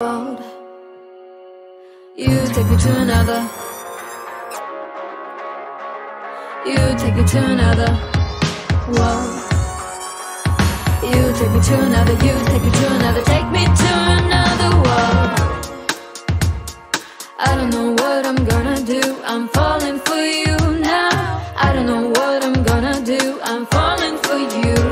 World, You take me to another. You take me to another. World You take me to another, you take me to another Take me to another world. I don't know what I'm gonna do. I'm falling for you now. I don't know what I'm gonna do. I'm falling for you.